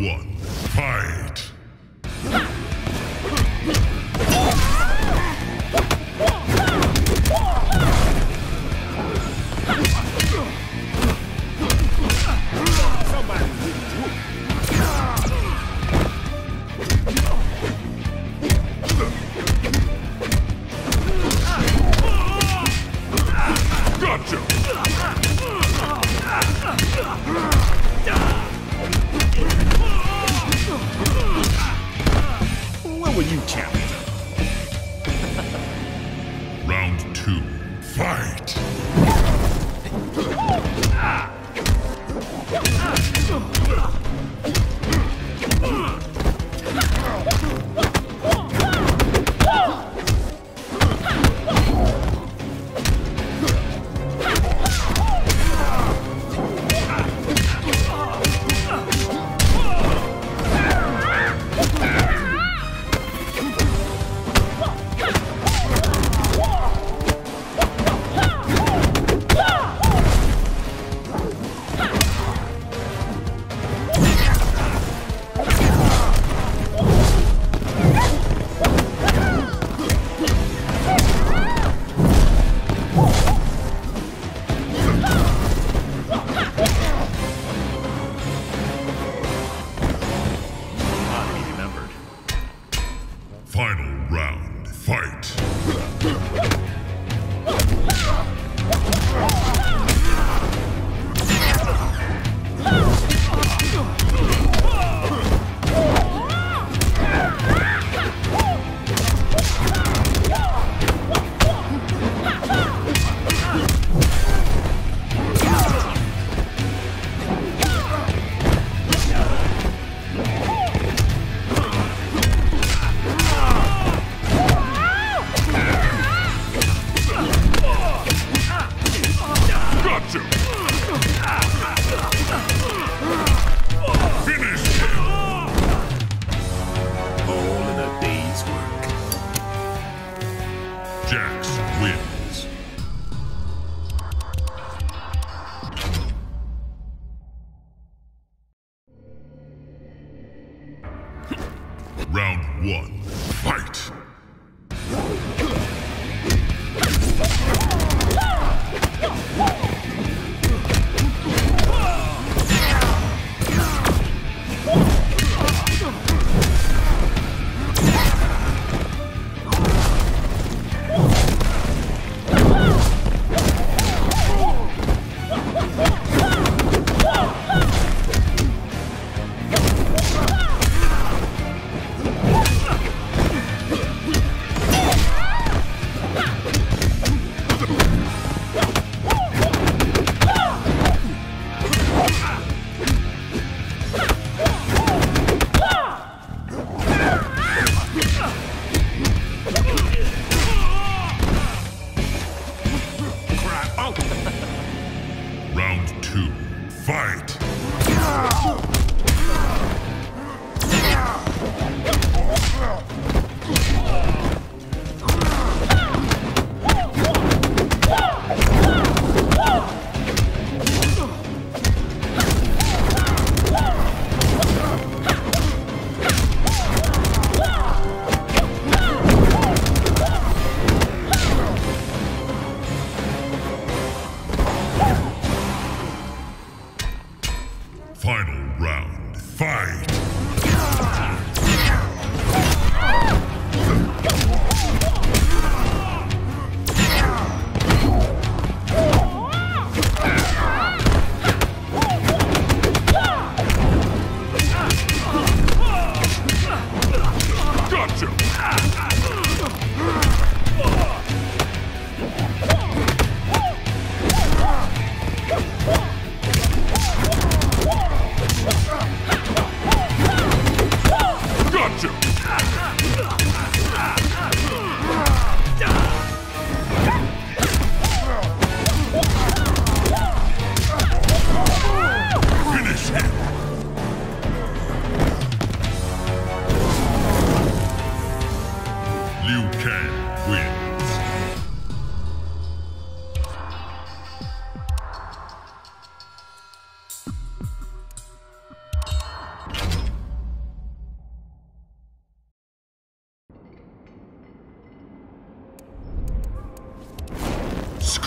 one. Fight! Round two. Fight! Not Jax wins.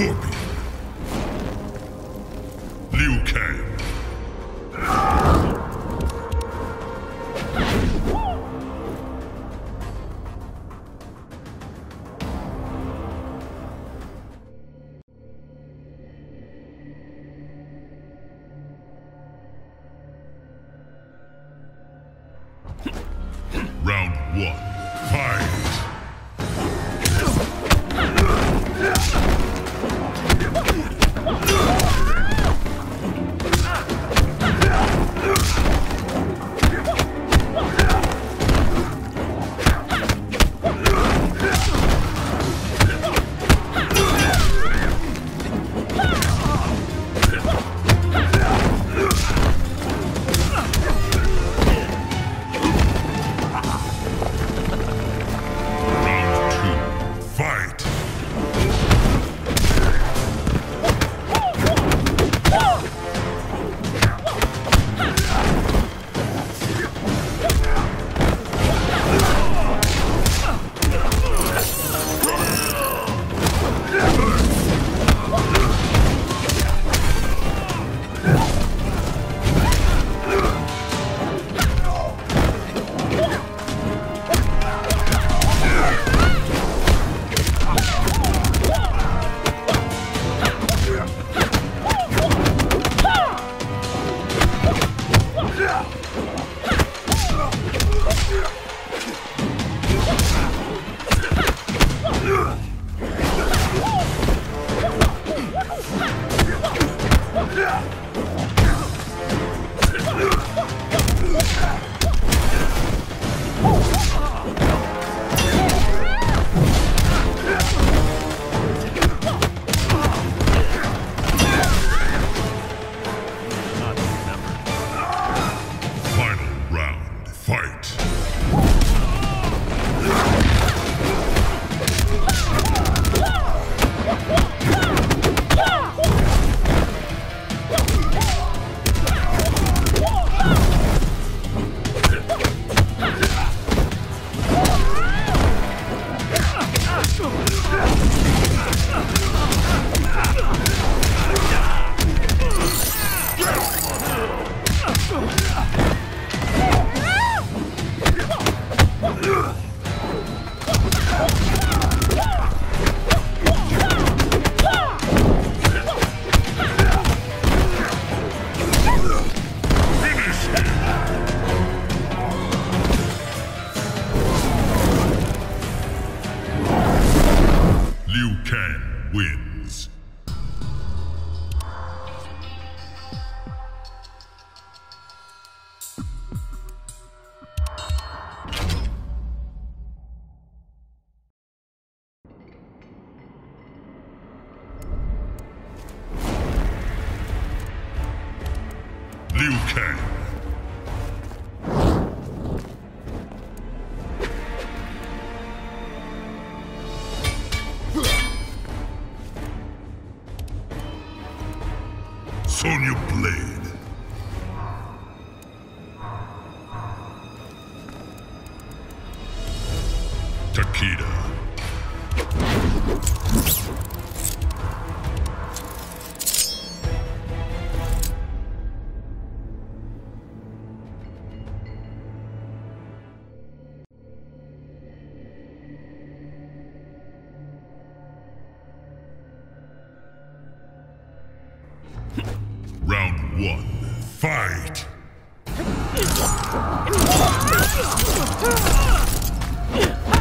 Scorpion. Fight!